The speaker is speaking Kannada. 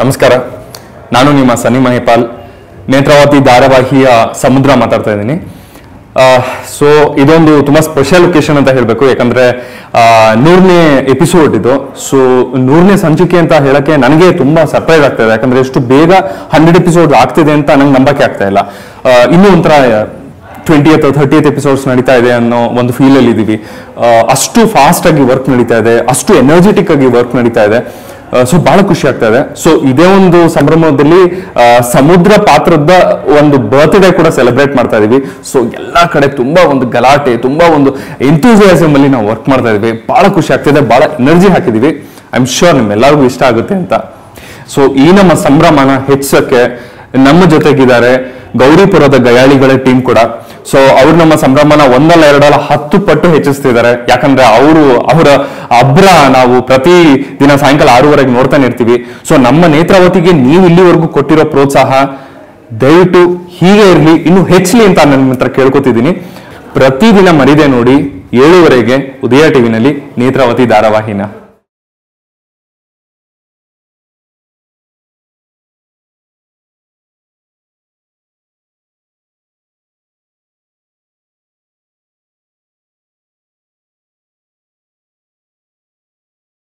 ನಮಸ್ಕಾರ. ನಾನು ನಿಮ್ಮ ಸನಿ ಮಹಿಪಾಲ್ ನೇತ್ರಾವತಿ ಧಾರಾವಾಹಿಯ ಸಮುದ್ರ ಮಾತಾಡ್ತಾ ಇದ್ದೀನಿ. ಸೊ ಇದೊಂದು ತುಂಬ ಸ್ಪೆಷಲ್ ಲೊಕೇಶನ್ ಅಂತ ಹೇಳಬೇಕು. ಯಾಕಂದರೆ ನೂರನೇ ಎಪಿಸೋಡ್ ಇದು. ಸೊ ನೂರನೇ ಸಂಚಿಕೆ ಅಂತ ಹೇಳಕ್ಕೆ ನನಗೆ ತುಂಬ ಸರ್ಪ್ರೈಸ್ ಆಗ್ತಾ ಇದೆ. ಯಾಕಂದರೆ ಎಷ್ಟು ಬೇಗ ಹಂಡ್ರೆಡ್ ಎಪಿಸೋಡ್ ಆಗ್ತಿದೆ ಅಂತ ನಂಗೆ ನಂಬಕ್ಕೆ ಆಗ್ತಾ ಇಲ್ಲ. ಇನ್ನೂ ಒಂಥರ ಟ್ವೆಂಟಿಯತ್ ಥರ್ಟಿಯತ್ ಎಪಿಸೋಡ್ಸ್ ನಡೀತಾ ಇದೆ ಅನ್ನೋ ಒಂದು ಫೀಲಲ್ಲಿ ಇದ್ದೀವಿ ಅಷ್ಟು ಫಾಸ್ಟ್ ಆಗಿ ವರ್ಕ್ ನಡೀತಾ ಇದೆ. ಅಷ್ಟು ಎನರ್ಜೆಟಿಕ್ ಆಗಿ ವರ್ಕ್ ನಡೀತಾ ಇದೆ. ಸೊ ಬಹಳ ಖುಷಿ ಆಗ್ತಾ ಇದೆ. ಸೊ ಇದೇ ಒಂದು ಸಂಭ್ರಮದಲ್ಲಿ ಸಮುದ್ರ ಪಾತ್ರದ ಒಂದು ಬರ್ತ್ಡೇ ಕೂಡ ಸೆಲೆಬ್ರೇಟ್ ಮಾಡ್ತಾ ಇದೀವಿ. ಸೊ ಎಲ್ಲಾ ಕಡೆ ತುಂಬಾ ಒಂದು ಗಲಾಟೆ, ತುಂಬಾ ಒಂದು ಎಂಥೂಸಿಯಾಸಮ್ ಅಲ್ಲಿ ನಾವು ವರ್ಕ್ ಮಾಡ್ತಾ ಇದೀವಿ. ಬಹಳ ಖುಷಿ ಆಗ್ತಿದೆ ಬಹಳ ಎನರ್ಜಿ ಹಾಕಿದೀವಿ. ಐ ಆಮ್ ಶೋರ್ ನಿಮ್ಮೆಲ್ಲರಿಗೂ ಇಷ್ಟ ಆಗುತ್ತೆ ಅಂತ. ಸೊ ಈ ನಮ್ಮ ಸಂಭ್ರಮನ ಹೆಚ್ಚಕ್ಕೆ ನಮ್ಮ ಜೊತೆಗಿದ್ದಾರೆ. ಗೌರಿಪುರದ ಗಯಾಳಿಗಳ ಟೀಮ್ ಕೂಡ. ಸೊ ಅವ್ರು ನಮ್ಮ ಸಂಭ್ರಮನ ಒಂದಲ್ಲ ಎರಡಲ್ಲ ಹತ್ತು ಪಟ್ಟು ಹೆಚ್ಚಿಸ್ತಿದ್ದಾರೆ. ಯಾಕಂದ್ರೆ ಅವರು, ಅವರ ಅಬ್ರ ನಾವು ಪ್ರತಿ ದಿನ ಸಾಯಂಕಾಲ ಆರೂವರೆಗೆ ನೋಡ್ತಾನೆ ಇರ್ತೀವಿ. ಸೊ ನಮ್ಮ ನೇತ್ರಾವತಿಗೆ ನೀವು ಇಲ್ಲಿವರೆಗೂ ಕೊಟ್ಟಿರೋ ಪ್ರೋತ್ಸಾಹ, ದಯವಿಟ್ಟು ಹೀಗೆ ಇರಲಿ, ಇನ್ನು ಹೆಚ್ಚಲಿ ಅಂತ ನನ್ನ ಹತ್ರ ಕೇಳ್ಕೊತಿದ್ದೀನಿ. ಪ್ರತಿದಿನ ಮರಿದೆ ನೋಡಿ ಏಳುವರೆಗೆ ಉದಯ ಟಿವಿನಲ್ಲಿ ನೇತ್ರಾವತಿ ಧಾರಾವಾಹಿನ.